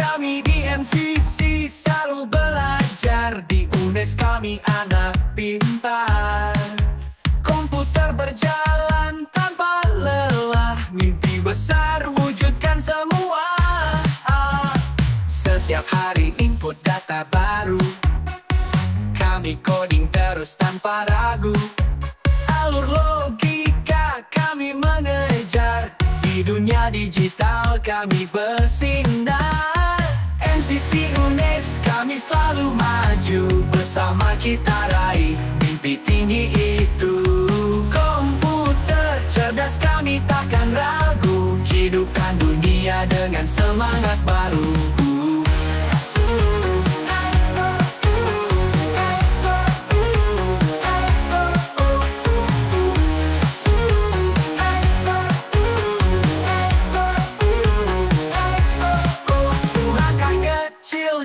Kami di MCC selalu belajar Di UNES kami anak pintar. Komputer berjalan tanpa lelah Mimpi besar wujudkan semua. Ah, Setiap hari input data baru. Kami coding terus tanpa ragu. Alur logika kami mengejar. Di dunia digital kami bersinar Bersama kita raih mimpi tinggi itu. Komputer cerdas kami takkan ragu Hidupkan dunia dengan semangat baru.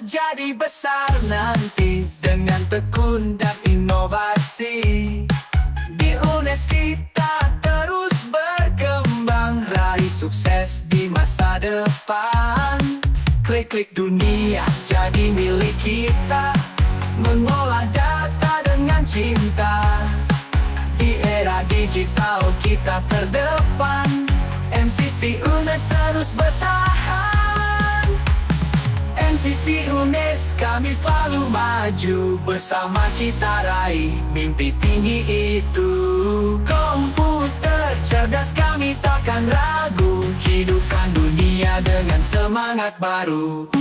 Jadi besar nanti Dan inovasi. Di UNES kita terus berkembang. Raih sukses di masa depan. Klik-klik dunia jadi milik kita. Mengolah data dengan cinta. Di era digital kita terdepan. MCC UNES terus bertahan kami selalu maju Bersama kita raih mimpi tinggi itu. Komputer cerdas kami takkan ragu Hidupkan dunia dengan semangat baru